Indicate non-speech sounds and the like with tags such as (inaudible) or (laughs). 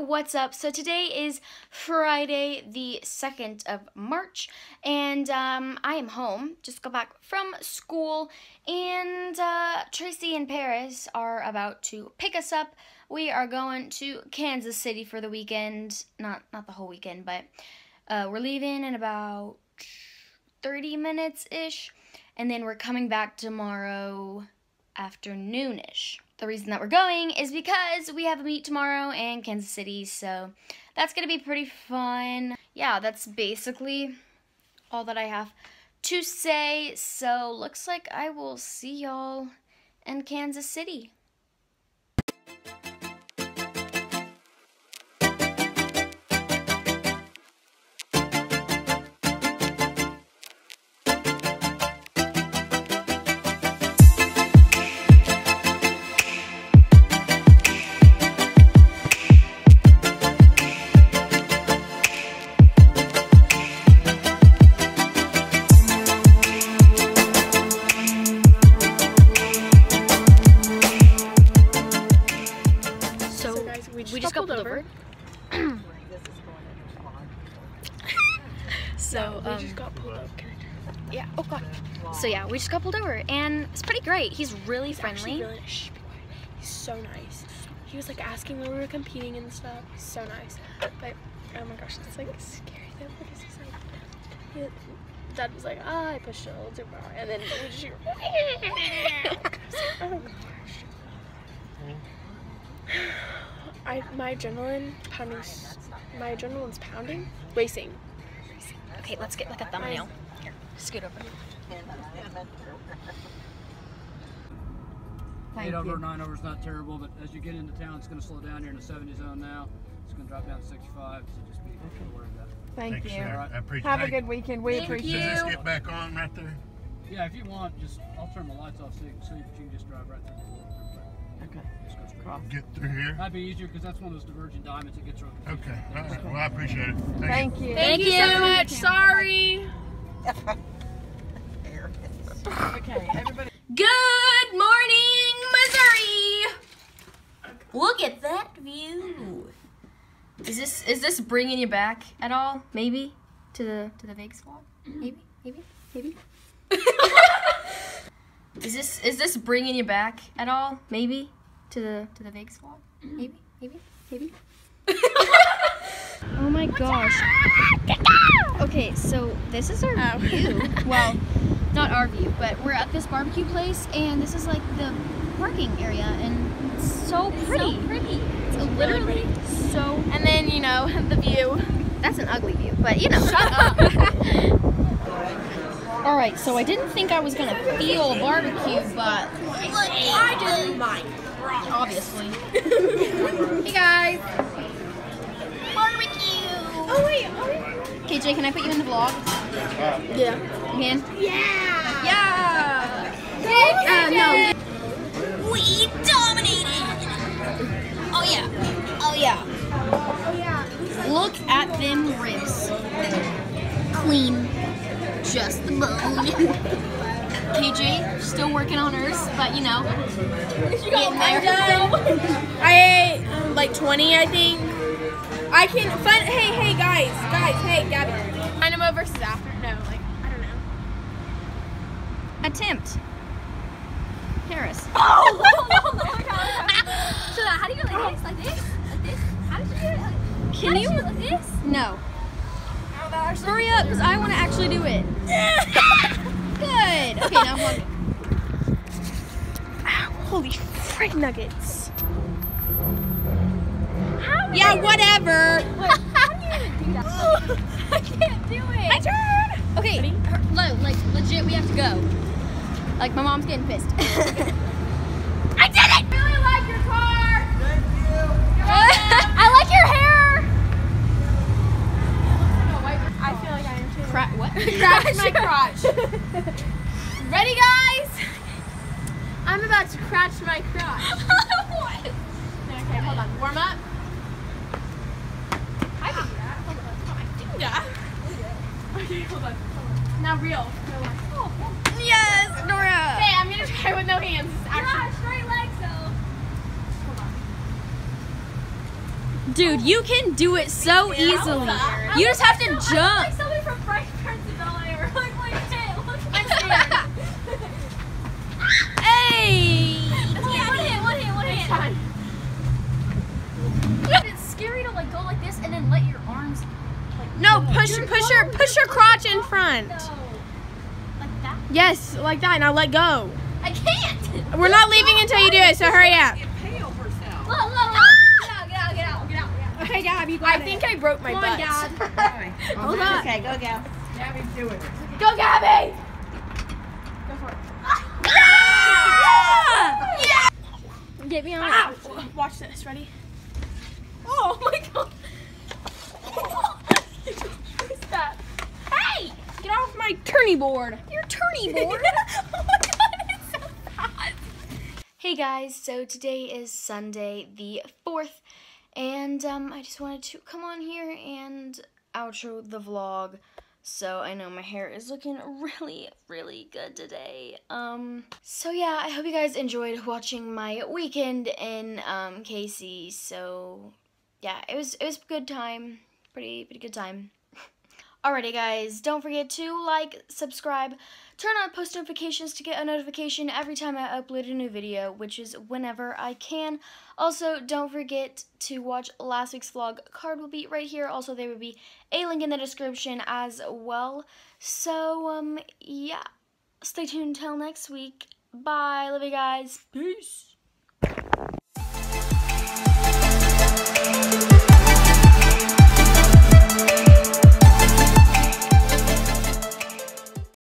what's up? So today is Friday, the 2nd of March, and um, I am home. Just got back from school, and uh, Tracy and Paris are about to pick us up. We are going to Kansas City for the weekend. Not not the whole weekend, but uh, we're leaving in about 30 minutes ish, and then we're coming back tomorrow afternoonish. The reason that we're going is because we have a meet tomorrow in Kansas City, so that's gonna be pretty fun. Yeah, that's basically all that I have to say. So looks like I will see y'all in Kansas City. Pulled over. so we um, just got pulled up. Can I yeah. Oh god. So yeah, we just got pulled over, and it's pretty great. He's really He's friendly. really shh, be quiet. He's so nice. He was like asking when we were competing and stuff. He's so nice. But oh my gosh, it's like scary though because he's like, he, Dad was like, ah, I pushed it a little too far, and then we just. oh gosh. I my adrenaline pounding. My adrenaline's pounding, racing. Okay, let's get like a thumbnail. Here, scoot over. Eight over, nine over is not terrible, but as you get into town, it's going to slow down here in the 70 zone now. It's going to drop down to 65, so just be aware of that. Thank Thanks, you. sir. I appreciate Have a good weekend. We Thank appreciate Does it. this get back on right there? Yeah, if you want, just I'll turn my lights off so you can see, but you can just drive right through the door. Okay. Just go straight. Get through here? That'd be easier because that's one of those divergent diamonds that gets real. Okay. All right. Well, I appreciate it. Thank, you. Thank you. Thank you so much. Sorry. Okay, (laughs) everybody. Good morning, Missouri. Look at that view. Is this is this bringing you back at all? Maybe to the to the Vegas vlog? Maybe, maybe, maybe. (laughs) (laughs) is this is this bringing you back at all? Maybe to the to the Vegas vlog? Mm. Maybe, maybe, maybe. (laughs) oh my gosh. Okay, so this is our oh. view. (laughs) Well, not our view, but we're at this barbecue place, and this is like the parking area, and it's so pretty. so pretty. It's literally so. And then you know (laughs) the view. That's an ugly view, but you know. Shut up. All right, so I didn't think I was gonna feel barbecue, but I didn't mind. obviously. (laughs) hey guys. Barbecue. Oh wait. Oh wait. KJ, can I put you in the vlog? Yeah. Can? Yeah. Yeah. Uh, no. We dominated. Oh yeah. Oh yeah. Oh yeah. Look at them ribs. Clean. Just the bone. KJ still working on hers, but you know. getting there. I ate um, like 20, I think. I can fun. Hey, hey, guys, guys, hey, Gabbie. Dynamo versus after. No, like I don't know. Attempt. Paris. (laughs) Oh! (laughs) so how do you like this? Like this? Like this? How did you do it? Can you? like this? No. Hurry up, because I want to actually do it. (laughs) Good. Okay, now vlog it. Holy frick nuggets. Yeah, whatever. How do you even do that? (laughs) I can't do it. My turn. Okay, her- no, like legit, we have to go. Like my mom's getting pissed. (laughs) I did it! I really like your car. I like your hair. I feel like I am too. Cra- what? Scratch my crotch. Ready, guys? I'm about to scratch my crotch. (laughs) what? Okay, hold on. Warm up. I can do that. Hold on. I can do that. Okay, hold on. Now real. real one. Oh, yes, Nora. Okay, I'm gonna try with no hands. Actually, straight legs though. Hold on. Dude, you can do it so easily. You just have to jump. somebody from Fresh Prince of Bel Air. Like, like, hey, look Hey! One hit, one hit, one hit. It's scary to like go like this and then let your arms No, push push your crotch in front. go like that. Yes, like that. Now let go. I can't. We're not leaving until you do it, so hurry up. Look, look, look. Get out, get out, get out. Okay, Gab, you got I think I broke my butt. Okay. (laughs) Hold on. Okay, go, Gal. Gabbie, do it. Go, Gabbie! Go for it. Yeah! Get me on. Watch this. Ready? Oh my god. What's that? Hey! Get off my tourney board. Your tourney (laughs) board. oh my god, it's so fast. Hey guys, so today is Sunday the 4th, and um, I just wanted to come on here and outro the vlog. So I know my hair is looking (laughs) really, really good today. Um, so yeah, I hope you guys enjoyed watching my weekend in um, KC. So yeah, it was it was a good time, pretty pretty good time. Alrighty guys, don't forget to like, subscribe, turn on post notifications to get a notification every time I upload a new video, which is whenever I can. Also, don't forget to watch last week's vlog. Card will be right here. Also, there will be a link in the description as well. So, um, yeah. Stay tuned until next week. Bye. Love you guys. Peace.